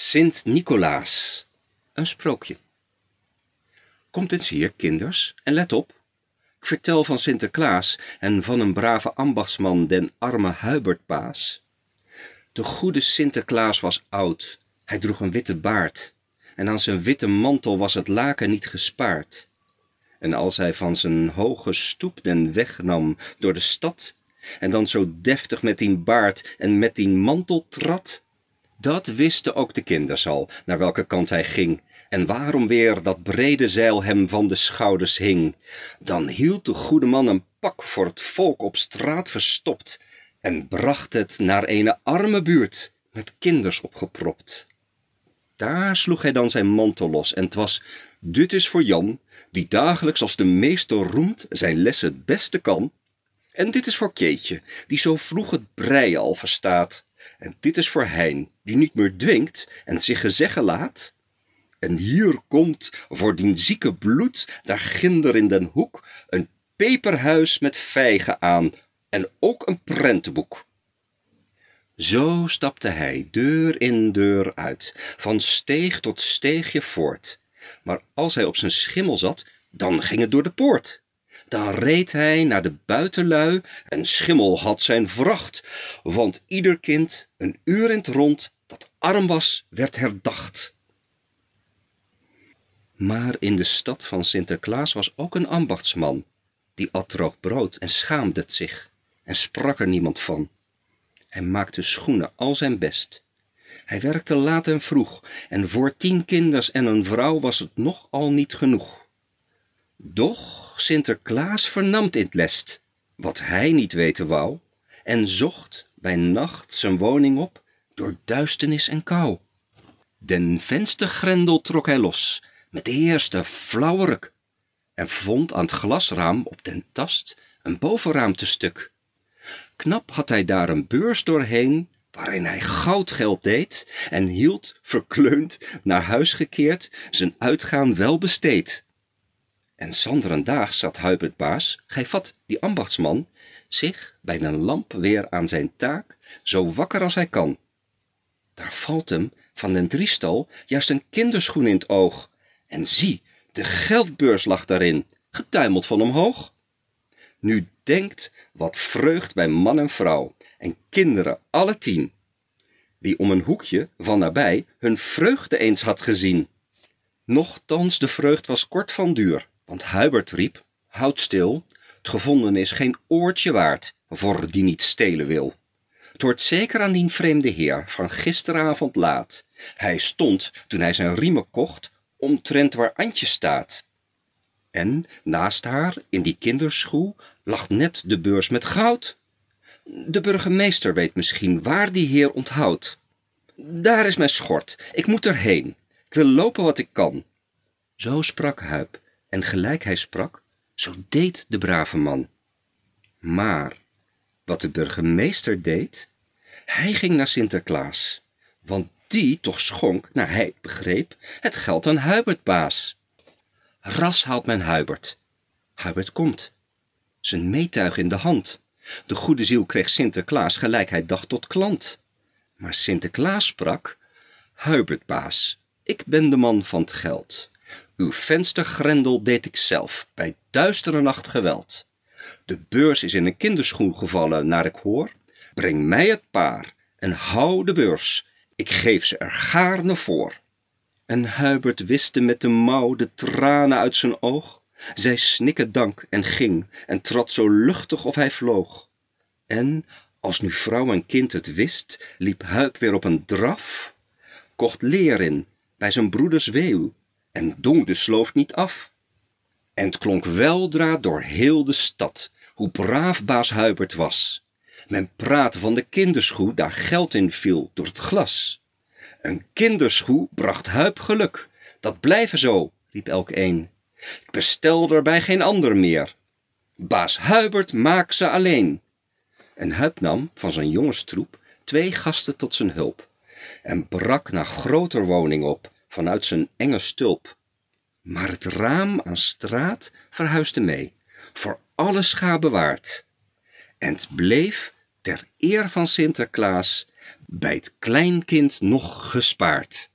Sint Nicolaas, een sprookje. Komt eens hier, kinders, en let op. Ik vertel van Sinterklaas en van een brave ambachtsman, den arme Huibertpaas. De goede Sinterklaas was oud, hij droeg een witte baard, en aan zijn witte mantel was het laken niet gespaard. En als hij van zijn hoge stoep den weg nam door de stad, en dan zo deftig met die baard en met die mantel trad, dat wisten ook de kinders al, naar welke kant hij ging, en waarom weer dat brede zeil hem van de schouders hing. Dan hield de goede man een pak voor het volk op straat verstopt, en bracht het naar eene arme buurt, met kinders opgepropt. Daar sloeg hij dan zijn mantel los, en 'twas, dit is voor Jan, die dagelijks als de meester roemt zijn les het beste kan. En dit is voor Keetje, die zo vroeg het breien al verstaat. En dit is voor Hein, die niet meer dwingt en zich gezeggen laat. En hier komt voor dien zieke bloed, daar ginder in den hoek, een peperhuis met vijgen aan en ook een prentenboek. Zo stapte hij deur in deur uit, van steeg tot steegje voort. Maar als hij op zijn schimmel zat, dan ging het door de poort. Dan reed hij naar de buitenlui en Schimmel had zijn vracht, want ieder kind een uur in het rond dat arm was, werd herdacht. Maar in de stad van Sinterklaas was ook een ambachtsman, die at droog brood en schaamde het zich en sprak er niemand van. Hij maakte schoenen al zijn best. Hij werkte laat en vroeg en voor tien kinders en een vrouw was het nog al niet genoeg. Doch Sinterklaas vernamt in t lest, wat hij niet weten wou, en zocht bij nacht zijn woning op door duisternis en kou. Den venstergrendel trok hij los, met de eerste flauwe ruk, en vond aan het glasraam op den tast een bovenraamtestuk. Knap had hij daar een beurs doorheen, waarin hij goudgeld deed, en hield, verkleund, naar huis gekeerd, zijn uitgaan wel besteed. En sanderendaag zat Huibert Baas, gij vat die ambachtsman, zich bij een lamp weer aan zijn taak, zo wakker als hij kan. Daar valt hem van den driestal juist een kinderschoen in het oog, en zie, de geldbeurs lag daarin, getuimeld van omhoog. Nu denkt wat vreugd bij man en vrouw, en kinderen alle tien, wie om een hoekje van nabij hun vreugde eens had gezien. Nochtans de vreugd was kort van duur, want Hubert riep, houd stil, het gevonden is geen oortje waard, voor die niet stelen wil. Het hoort zeker aan dien vreemde heer van gisteravond laat. Hij stond, toen hij zijn riemen kocht, omtrent waar Antje staat. En naast haar, in die kinderschoe, lag net de beurs met goud. De burgemeester weet misschien waar die heer onthoudt. Daar is mijn schort, ik moet erheen. Ik wil lopen wat ik kan. Zo sprak Huip, en gelijk hij sprak, zo deed de brave man. Maar wat de burgemeester deed, hij ging naar Sinterklaas, want die toch schonk, naar hij begreep, het geld aan Hubert baas. Ras haalt men Hubert. Hubert komt, zijn meetuig in de hand. De goede ziel kreeg Sinterklaas gelijk hij dacht tot klant. Maar Sinterklaas sprak, Hubert baas, ik ben de man van het geld. Uw venstergrendel deed ik zelf, bij duistere nacht geweld. De beurs is in een kinderschoen gevallen, naar ik hoor. Breng mij het paar en hou de beurs, ik geef ze er gaarne voor. En Hubert wiste met de mouw de tranen uit zijn oog. Zij snikken dank en ging en trad zo luchtig of hij vloog. En, als nu vrouw en kind het wist, liep Huip weer op een draf, kocht leer in bij zijn broeders weeuw en dong de sloof niet af. En t klonk weldra door heel de stad, hoe braaf baas Hubert was. Men praatte van de kinderschoe, daar geld in viel door het glas. Een kinderschoe bracht Huip geluk, dat blijven zo, riep elk een. Ik bestel er bij geen ander meer. Baas Hubert maak ze alleen. En Huip nam van zijn jongenstroep twee gasten tot zijn hulp en brak naar groter woning op, vanuit zijn enge stulp. Maar het raam aan straat verhuisde mee, voor alle scha bewaard. En het bleef ter eer van Sinterklaas bij het kleinkind nog gespaard.